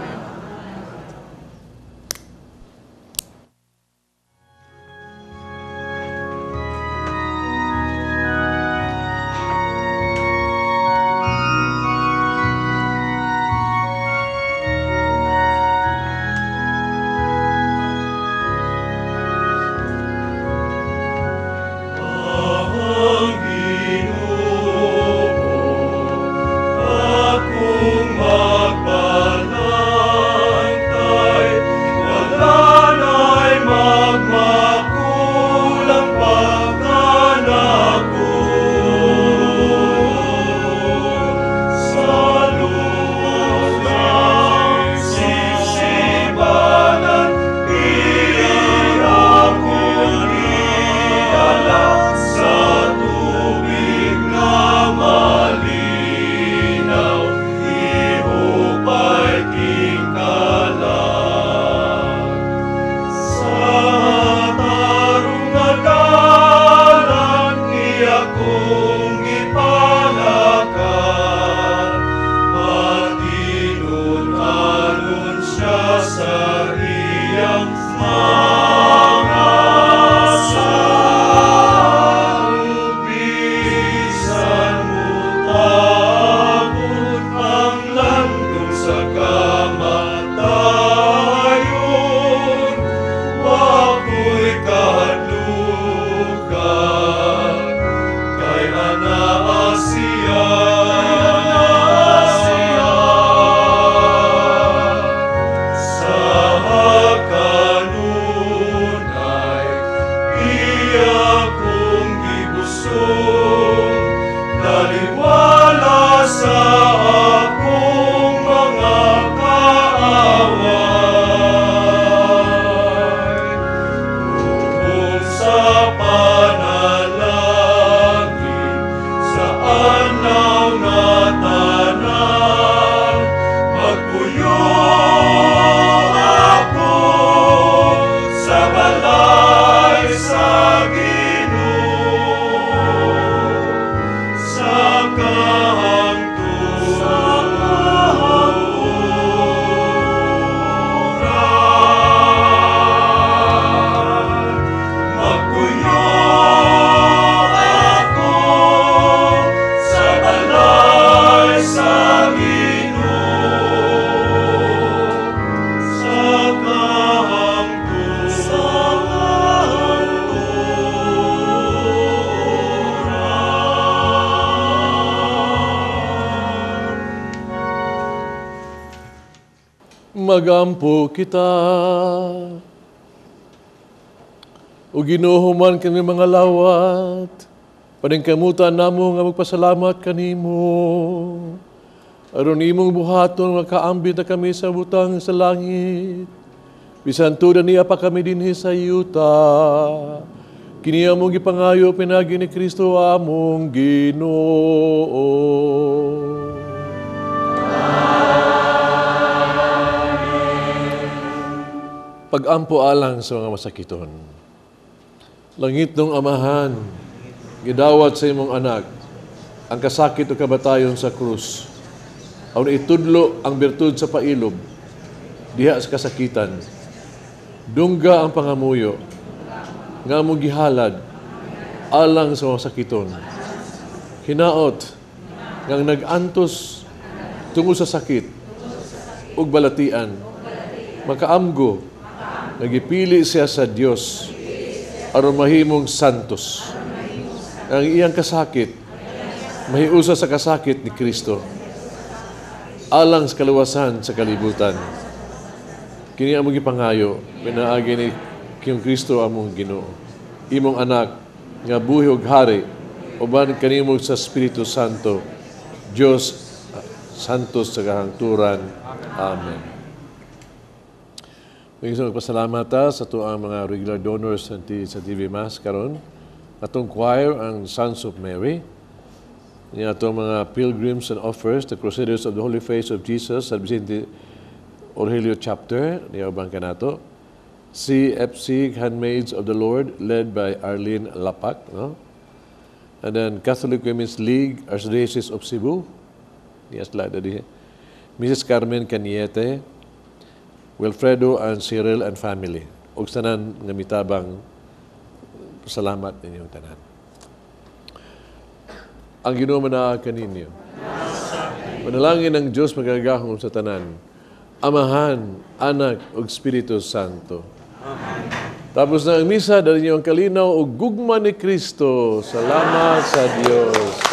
Magampo kita. O Ginoo man kami mga lawat, paningkamutan namo nga magpasalamat kanimo. Aron imong buhaton nga kaambit na kami sa butang sa langit. Bisan tuda niya pa kami dinhi sa yuta. Kiniya mong gipangayo pinagi ni Kristo among Ginoo. Pag-ampo alang sa mga masakiton. Langit ng amahan, gidawat sa imong anak, ang kasakit o kabatayon sa krus. Aun itudlo ang birtud sa pailob, diha sa kasakitan. Dungga ang pangamuyo, nga mo gihalad, alang sa mga sakiton. Hinaot, nga nag-antos tungod sa sakit, ug balatian, makaamgo, nagipili siya sa Dios aron mahimong santos. Ang iyang kasakit, mahiusa sa kasakit ni Kristo. Alang sa kaluwasan sa kalibutan. Kini among gipangayo, pinaagi ni Kiyong Kristo among Ginoo. Imong anak nga buhi ug hari uban kanimo sa Espiritu Santo. Dios ah, santos sa kahangturan. Amen. May gusto magpasalamat ta sa ito ang mga regular donors sa, TV Mass karon. Atong choir, ang Sons of Mary. Ni atong mga pilgrims and offers, the Crusaders of the Holy Face of Jesus sa Vicente Aurelio chapter, niya ubang kanato. CFC, Handmaids of the Lord, led by Arlene Lapak. No? And then Catholic Women's League, Archdiocese of Cebu. Slide na dihe. Mrs. Carmen Caniete, Wilfredo and Cyril and family. ug tanan nga mitabang salamat ninyong tanan. Ang Ginoo na kaninyo. Panalangin ng Diyos magagahom sa tanan. Amahan, Anak ug Espiritu Santo. Tapos na ang misa, dali niyo ang kalinaw o gugma ni Kristo. Salamat sa Diyos.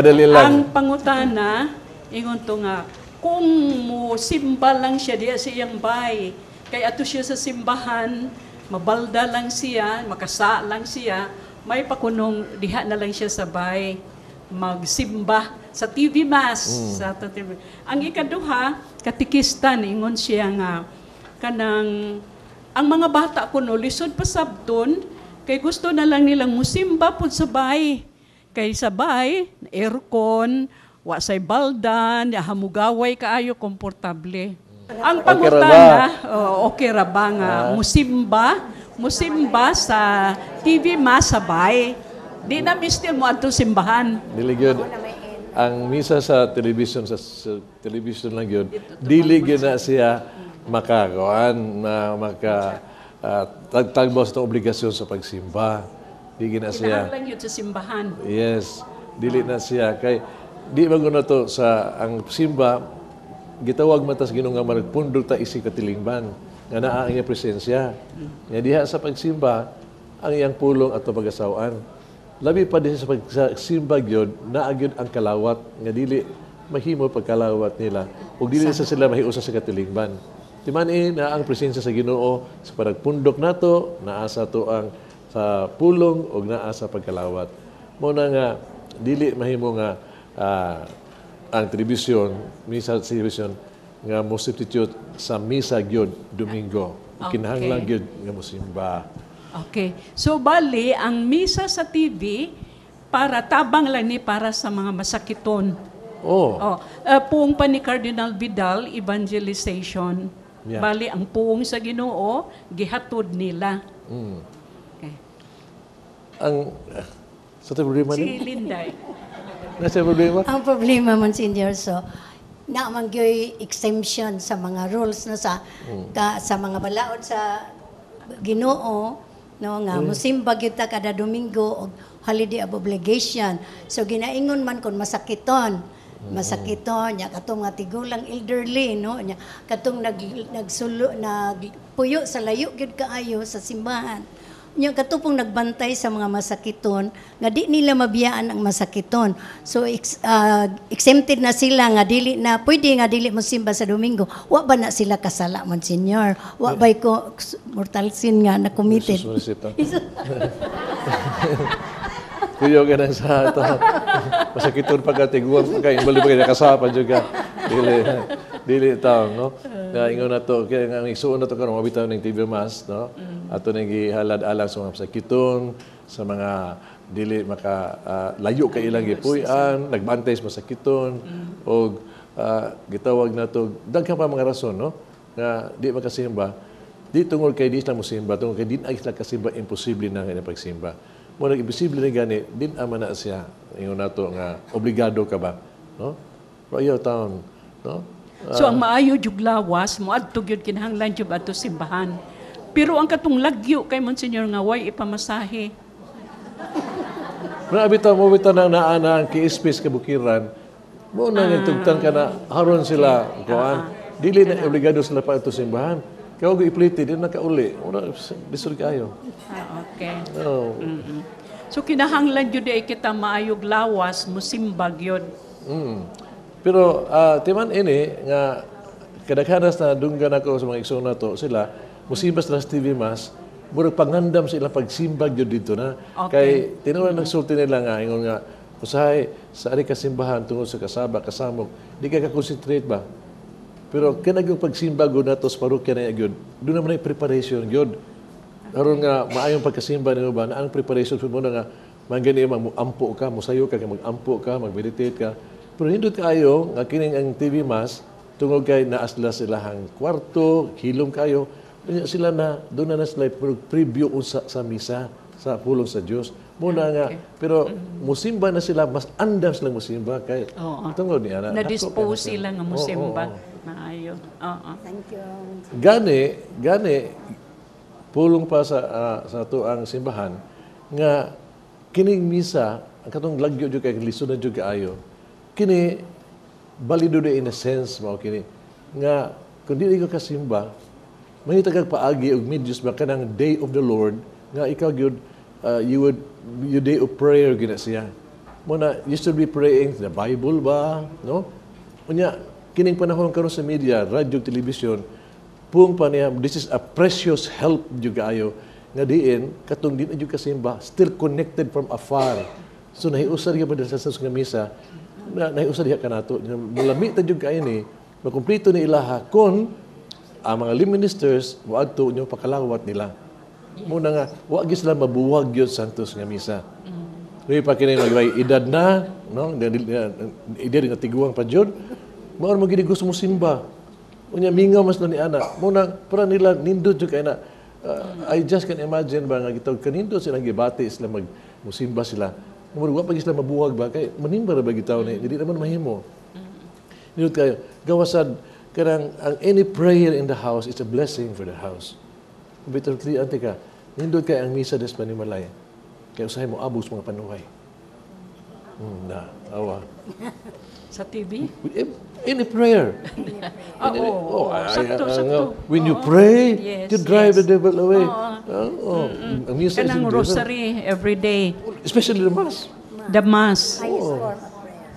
Kadali lang. Ang pangutana, ingon to nga, kung mo simba lang siya diya sa iyang bay, kay ato siya sa simbahan, mabalda lang siya, makasa lang siya, may pakunong diha na lang siya sa bay, magsimba sa TV Mass. Sa ato TV. Ang ikaduha, katikistan, ingon siya nga, kanang, ang mga bata kuno, lisod pa sabton, kay gusto na lang nilang musimba po sa bay. Kay sabay, aircon, wa say baldan, hamugaway kaayo komportable. Ang Okay ra pangutana, oh, okay ra ba nga musimba, musimba sa TV masabay. Di na mistil mo adto simbahan. Dili gyud ang misa sa television sa, sa television lang gyud dili gyud na siya makagawan na maka uh, tagtagbaw sa obligasyon sa pagsimba di gyud na siya Kinahanglan yun sa simbahan. yes dili na siya. Kay di ba na to sa ang simba gitawag matas Ginoo nga magpundok ta isi katilingban nga naa ang presensya. Nga diha sa pagsimba ang iyang pulong at pag-asawaan labi pa din sa pagsimba gyud naa gyud ang kalawat. Nga dili mahimo pagkalawat nila. Ug dili sa sila mahiusa sa katilingban. Di man eh, na ang presensya sa Ginoo sa pagpundok nato naa sa to ang sa pulong ug naa sa pagkalawat. Mo na nga dili mahimo nga ah, ang telebisyon, misa sa telebisyon, nga mo substitute sa misa gyud Domingo. Okay. Kinahanglan gyud nga mosimba. Okay. So bali, ang misa sa TV, para tabang lang ni para sa mga masakiton. Oh, Oh, uh, puong pa ni Cardinal Vidal, evangelization. Yeah. Bali, ang puong sa ginoo, gihatod nila. Okay. ang ah, sa tayo problema Si ni? Linday. Nasa problema? Ang problema man Senior, so naman gyoy exemption sa mga rules no sa ka, sa mga balaod sa Ginoo no nga musimba gyud ta kada Domingo og holiday of obligation. So ginaingon man kon masakiton. Masakiton nya katong nga tigulang elderly no nya katong nag nagsulo nagpuyo sa layo gyud kaayo sa simbahan. Nya katupong nagbantay sa mga masakiton nga di nila mabiyaan ang masakiton. So ex, ah, exempted na sila nga dili na pwede nga dili mo simba sa Domingo. Wa ba na sila kasala man senior? Wa ba ko mortal sin nga na committed? Jesus. Kuyo ka nang sa ito. Masakiton pa ka, tiguan pa ka, imbali pa ka, nakasapa juga. Dili, dili tao, no? Na ingon na to, kaya nga isuon na to karon mabitaw ng TV Mas, no? Ato nang gihalad alang sa mga masakiton, sa mga dili maka ah, layo ka ilang gipuy-an, nagbantay sa masakiton, o gitawag na to, daghan pa mga rason, no? Nga di makasimba, di tungod kay di sila musimba, tungod kay di na sila kasimba, imposible na nga pagsimba. Mo nag imposible na gani, din ama na siya. Ingon nato nga obligado ka ba, no? Rayo taon, no? So ang maayo jug lawas mo adto gyud kinahanglan jud adto simbahan. Pero ang katong lagyo kay Monsignor nga way ipamasahe. Muna bitaw mo bitaw na naana ang kiispis kabukiran. Mo na nga tugtan ka na haron sila kuan. Dili na obligado sila pa ito simbahan. Kaya ko ipliti, di na kauli. Muna, bisod kayo. Ah, okay. Oh. Mm-mm. So kinahanglan jud ay kita maayog lawas mo simbag yun. Mm. Pero ah, timan ini nga kadaghanas na dunggan ako sa mga igsoon na to sila musibas na TV mas murag pangandam sila pagsimbag jud dito na. Kay tinuod nagsulti nila nga ingon nga usahay sa ari ka simbahan tungod sa kasaba kasamok di ka ka-concentrate ba? Pero kanag yung pagsimbag gud nato sa parokya na gyud doon naman ay preparation gyud aron nga maayong pagkasimba nimo ba na ang preparation mo na nga mangani mag-ampo ka musayo ka mag-ampo ka mag-meditate ka pero hindot kayo nga kining ang TV mas tungod kay naas sila silahang kwarto hilom kayo Unya sila na doon na na sila pre- preview sa, sa misa sa pulong sa Dios muna nga pero musimba na sila mas andam sila musimba kay Oo. tungod niya na Na-dispose sila nga mo Oo, simba. oo, oo. Maayo. Oo. Thank you. Gani, gani, pulong pa sa ah, sa ato ang simbahan nga kining misa ang katong lagyo jud kay lisod na kaayo. Kini balido in a sense mao kini nga kun dili ka kasimba may tagag paagi og medyos ba kanang day of the Lord nga ikaw gyud ah, you would your day of prayer gina siya. Mo na you should be praying the Bible ba, no? Unya kining panahon karon sa media, radyo, television, Pung pa niya, this is a precious help jud kaayo nga diin katong din jud kasimba still connected from afar. So nahiusar gyud sa sa misa na nahiusar diha kanato. Mulami ta jud kaayo ni makumpleto ni ilaha kon ang mga lim ministers moadto nyo pakalawat nila. Muna nga wa gyud sila mabuwag gyud santos nga misa. Kaya pa kini magway edad na, no? Edad nga tiguang pa jud. Mao mo gid gusto mo simba. Unya mingaw mas na ni ana. Muna para nila nindot jud kay na. uh, I just can imagine ba nga gitawag kanindot sila gibati sila mag musimba sila. Mura wa pa gyud sila mabuwag ba kay manimba ra ba gitaw ni dili naman mahimo. Nindot kayo. Gawasad kanang ang any prayer in the house is a blessing for the house. Bitter three ante ka. Nindot kay ang misa des panimalay. Kaya usahay mo abos mga panuhay. Hmm, na, awa. Sa TV? With ev- Any prayer. Ah, oo, oo. Sakto, ay, sakto. When you Oo. pray, Yes, you drive yes. the devil away. Oo. Oo. Ang misa is Kanang in rosary every day. Especially the mass. The mass. Highest form of prayer.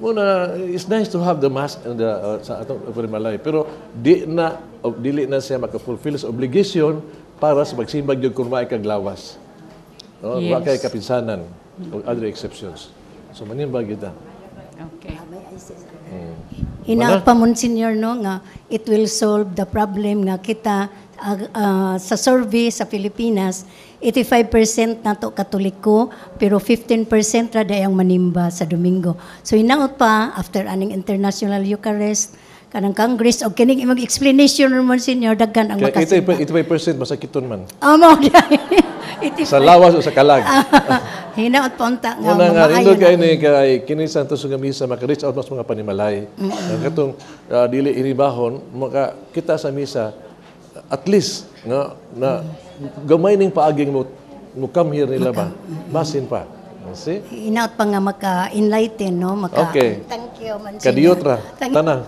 Muna, it's nice to have the mass and the, uh, sa atong panimalay. Pero di na, o, dili na siya makafulfill sa obligation para sa pagsimbag yung kung maay kag lawas. No? Wa Yes. kay kapinsanan o other exceptions. So manimbag kita. Okay. Hina pa mon senior no nga it will solve the problem nga kita ah, ah, sa survey sa Pilipinas, 85% nato katoliko, pero 15% ra dayang manimba sa Domingo. So hinaot pa, after aning International Eucharist, kanang Congress, o kining imong explanation naman senior, daghan ang Kaya makasimba. 85% masakiton man. Amo. Sa lawas o sa kalag. Hinaot pa unta nga. Una nga, na. kayo ni kay kini Santos nga misa maka-reach out mas mga panimalay. Ang katong ah, dili inibahon, maka kita sa misa at least nga na gamay ning paaging mo mo come here nila ba? Basin pa. See? Hinaot pa nga maka-enlighten, no? Maka, Okay. Thank you, Monsignor. Kadiyot ra. Thank- Tanang.